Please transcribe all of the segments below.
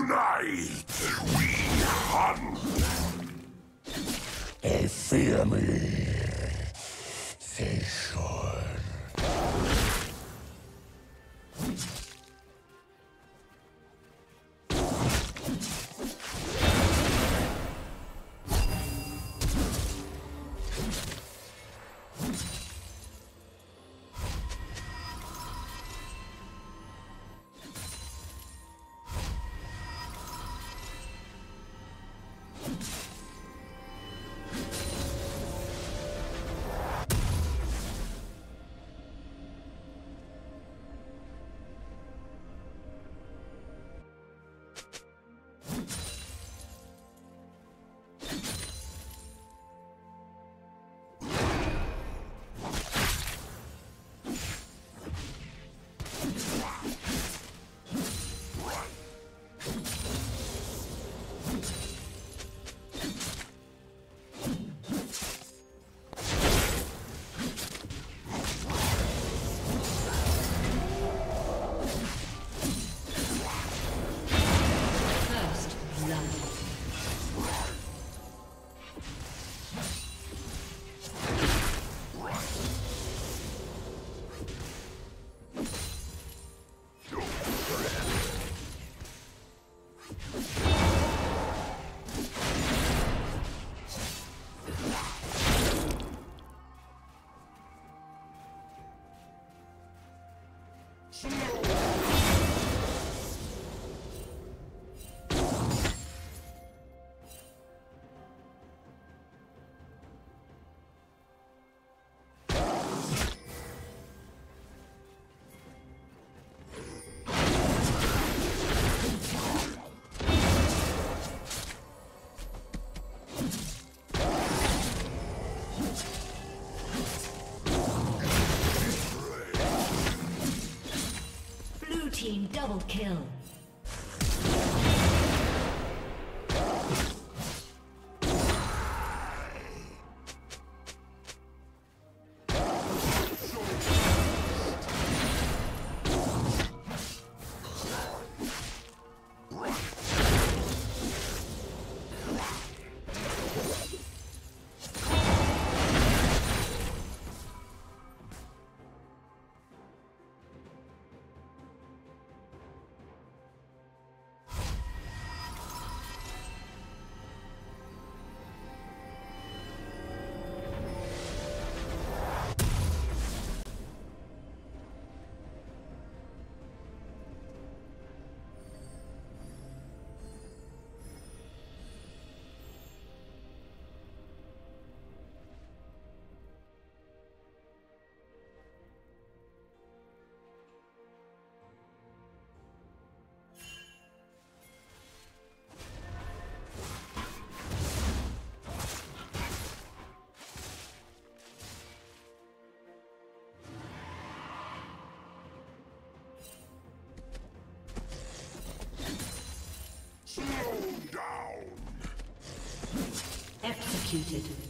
Tonight, we hunt. They fear me. Blue Executed.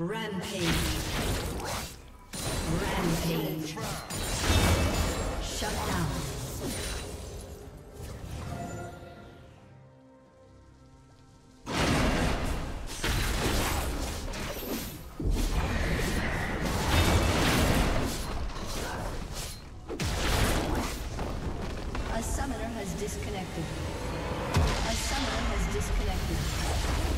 Rampage. Rampage. Shut down. A summoner has disconnected. A summoner has disconnected.